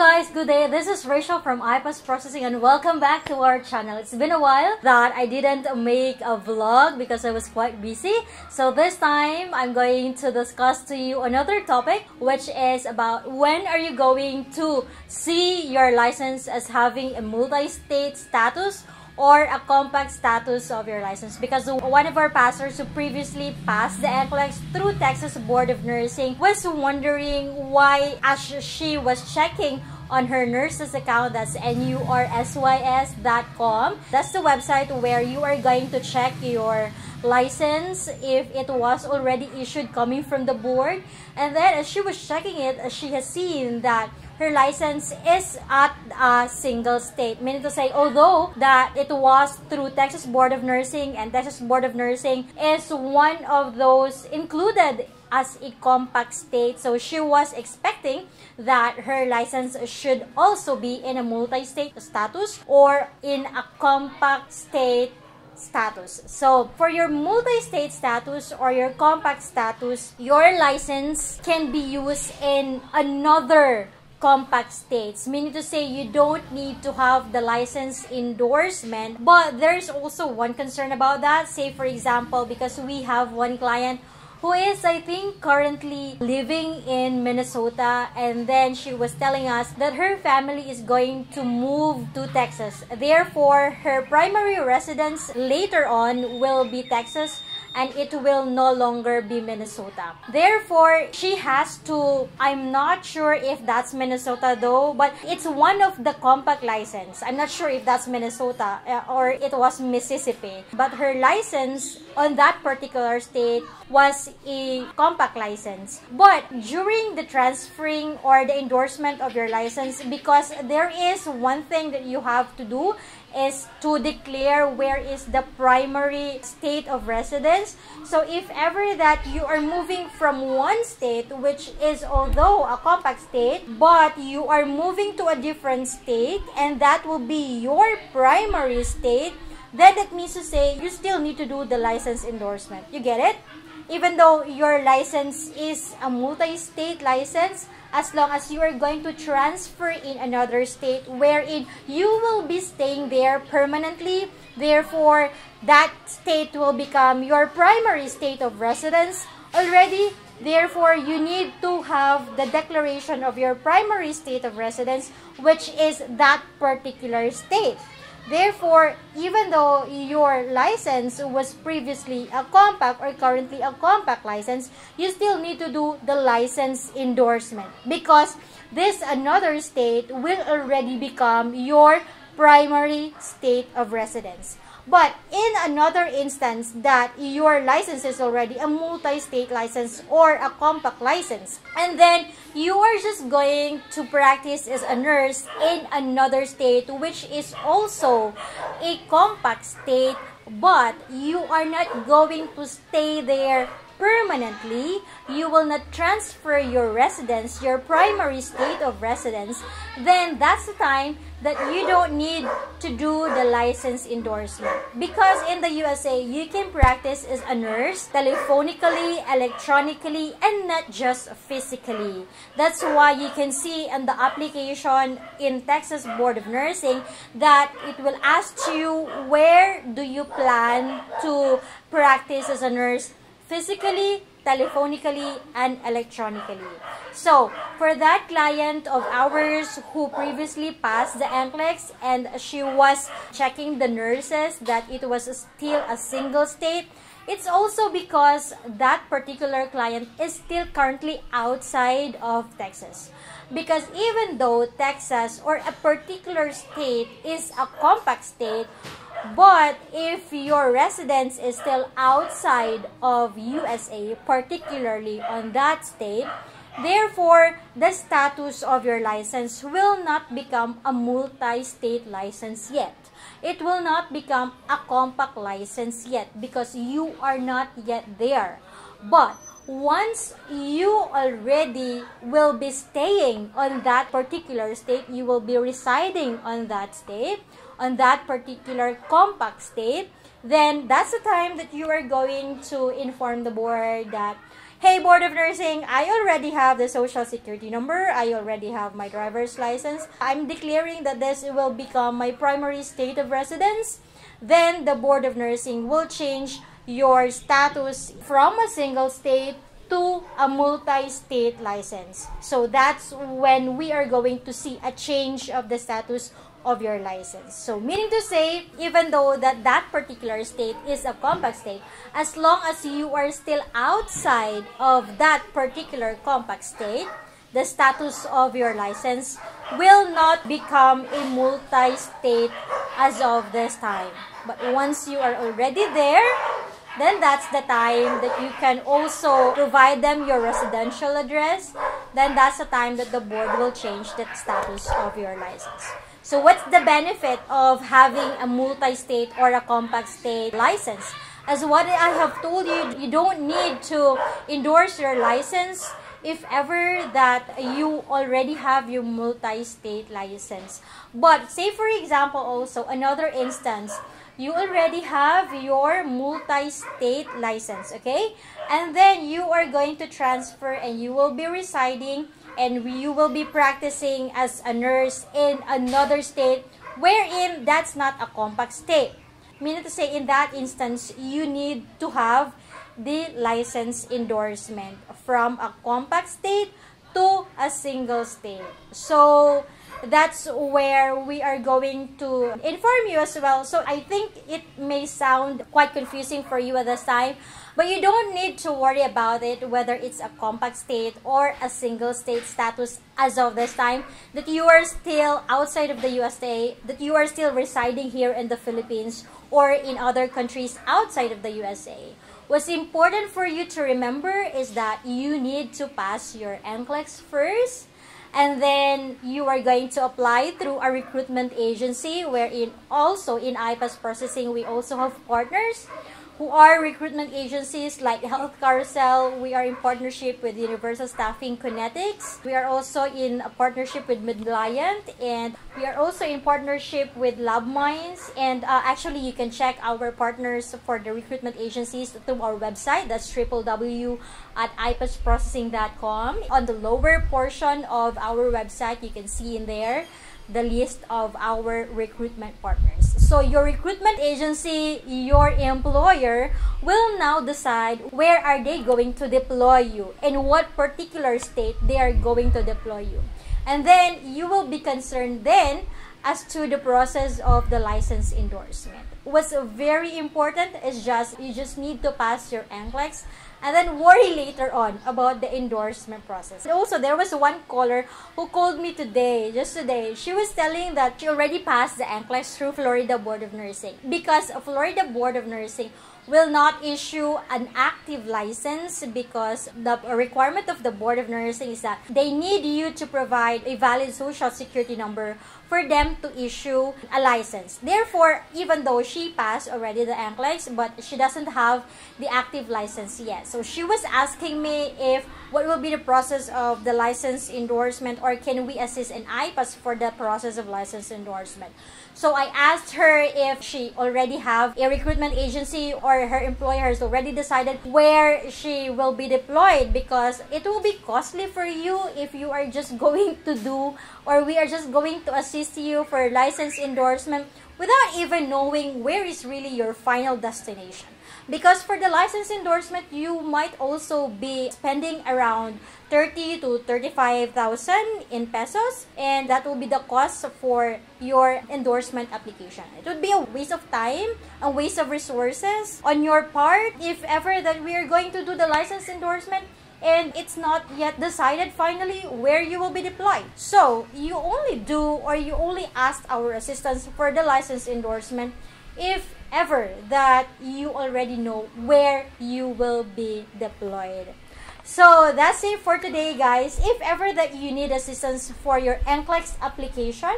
guys, good day. This is Rachel from iPass Processing and welcome back to our channel. It's been a while that I didn't make a vlog because I was quite busy. So this time, I'm going to discuss to you another topic which is about when are you going to see your license as having a multi-state status or a compact status of your license because one of our pastors who previously passed the NCLEX through Texas Board of Nursing was wondering why as she was checking on her Nursys account that's nursys.com that's the website where you are going to check your license if it was already issued coming from the board and then as she was checking it she has seen that her license is at a single state. Meaning to say, although that it was through Texas Board of Nursing and Texas Board of Nursing is one of those included as a compact state. So she was expecting that her license should also be in a multi-state status or in a compact state status. So, for your multi-state status or your compact status, your license can be used in another compact states, meaning to say you don't need to have the license endorsement. But there's also one concern about that. Say, for example, because we have one client who is, I think, currently living in Minnesota. And then she was telling us that her family is going to move to Texas. Therefore, her primary residence later on will be Texas and it will no longer be Minnesota. Therefore, she has to, I'm not sure if that's Minnesota though, but it's one of the compact license. I'm not sure if that's Minnesota uh, or it was Mississippi. But her license on that particular state was a compact license. But during the transferring or the endorsement of your license, because there is one thing that you have to do is to declare where is the primary state of residence. So if ever that you are moving from one state, which is although a compact state, but you are moving to a different state and that will be your primary state, then that means to say you still need to do the license endorsement. You get it? Even though your license is a multi-state license, as long as you are going to transfer in another state wherein you will be staying there permanently. Therefore, that state will become your primary state of residence already. Therefore, you need to have the declaration of your primary state of residence, which is that particular state. Therefore, even though your license was previously a compact or currently a compact license, you still need to do the license endorsement because this another state will already become your primary state of residence. But in another instance that your license is already a multi-state license or a compact license, and then you are just going to practice as a nurse in another state which is also a compact state, but you are not going to stay there permanently, you will not transfer your residence, your primary state of residence, then that's the time that you don't need to do the license endorsement. Because in the USA, you can practice as a nurse telephonically, electronically, and not just physically. That's why you can see in the application in Texas Board of Nursing that it will ask you where do you plan to practice as a nurse physically, telephonically, and electronically. So, for that client of ours who previously passed the NCLEX and she was checking the Nursys that it was still a single state, it's also because that particular client is still currently outside of Texas. Because even though Texas or a particular state is a compact state, but if your residence is still outside of USA, particularly on that state, therefore, the status of your license will not become a multi-state license yet. It will not become a compact license yet because you are not yet there. But once you already will be staying on that particular state, you will be residing on that state, on that particular compact state, then that's the time that you are going to inform the board that hey board of nursing i already have the social security number. I already have my driver's license. I'm declaring that this will become my primary state of residence. Then the board of nursing will change your status from a single state to a multi-state license so that's when we are going to see a change of the status of your license. So meaning to say, even though that that particular state is a compact state, as long as you are still outside of that particular compact state, the status of your license will not become a multi-state as of this time. But once you are already there, then that's the time that you can also provide them your residential address. Then that's the time that the board will change the status of your license. So what's the benefit of having a multi-state or a compact state license? As what I have told you, you don't need to endorse your license if ever that you already have your multi-state license. But say for example also another instance, you already have your multi-state license, okay? And then you are going to transfer and you will be residing and you will be practicing as a nurse in another state wherein that's not a compact state. Meaning to say, in that instance, you need to have the license endorsement from a compact state to a single state. So, that's where we are going to inform you as well. So I think it may sound quite confusing for you at this time, but you don't need to worry about it whether it's a compact state or a single state status as of this time that you are still outside of the USA, that you are still residing here in the Philippines or in other countries outside of the USA. What's important for you to remember is that you need to pass your NCLEX first and then you are going to apply through a recruitment agency wherein also in IPASS processing we also have partners who are recruitment agencies like Health Carousel. We are in partnership with Universal Staffing Kinetics. We are also in a partnership with Midliant and we are also in partnership with LabMinds. And uh, actually, you can check our partners for the recruitment agencies through our website. That's www at ipassprocessing.com. On the lower portion of our website, you can see in there the list of our recruitment partners. So your recruitment agency, your employer will now decide where are they going to deploy you in what particular state they are going to deploy you. And then you will be concerned then as to the process of the license endorsement. What's very important is just you just need to pass your NCLEX and then worry later on about the endorsement process. Also, there was one caller who called me today, just today. She was telling that she already passed the NCLEX through Florida Board of Nursing because Florida Board of Nursing will not issue an active license because the requirement of the Board of Nursing is that they need you to provide a valid social security number for them to issue a license. Therefore, even though she passed already the NCLEX, but she doesn't have the active license yet. So she was asking me if what will be the process of the license endorsement or can we assist in IPASS for the process of license endorsement. So I asked her if she already have a recruitment agency or her employer has already decided where she will be deployed because it will be costly for you if you are just going to do or we are just going to assist you for license endorsement without even knowing where is really your final destination. Because for the license endorsement, you might also be spending around 30 to 35,000 in pesos and that will be the cost for your endorsement application. It would be a waste of time, a waste of resources on your part if ever that we are going to do the license endorsement and it's not yet decided finally where you will be deployed. So, you only do or you only ask our assistance for the license endorsement if ever that you already know where you will be deployed. So that's it for today guys. If ever that you need assistance for your NCLEX application,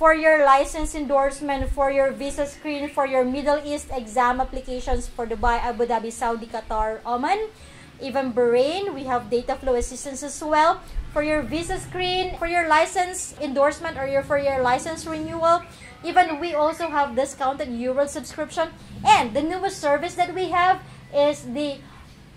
for your license endorsement, for your VisaScreen, for your Middle East exam applications for Dubai, Abu Dhabi, Saudi, Qatar, Oman, even Bahrain, we have DataFlow assistance as well. For your VisaScreen, for your license endorsement or your, for your license renewal, even we also have discounted UWorld subscription. And the newest service that we have is the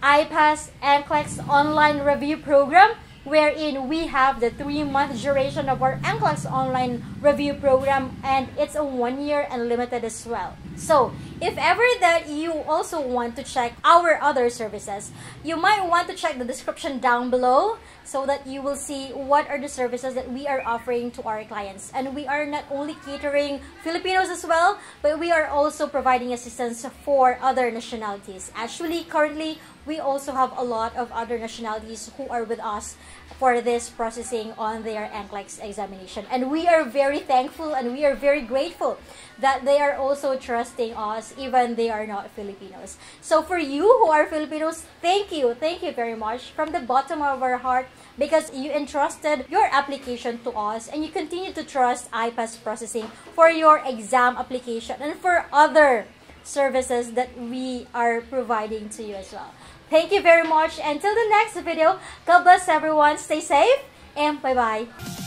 iPass NCLEX online review program wherein we have the three month duration of our NCLEX online review program and it's a one year unlimited as well. So, if ever that you also want to check our other services, you might want to check the description down below so that you will see what are the services that we are offering to our clients. And we are not only catering Filipinos as well, but we are also providing assistance for other nationalities. Actually, currently, we also have a lot of other nationalities who are with us for this processing on their NCLEX examination. And we are very thankful and we are very grateful that they are also trusting us even they are not Filipinos. So for you who are Filipinos, thank you. Thank you very much from the bottom of our heart because you entrusted your application to us and you continue to trust iPass processing for your exam application and for other services that we are providing to you as well. Thank you very much. Until the next video, God bless everyone. Stay safe and bye-bye.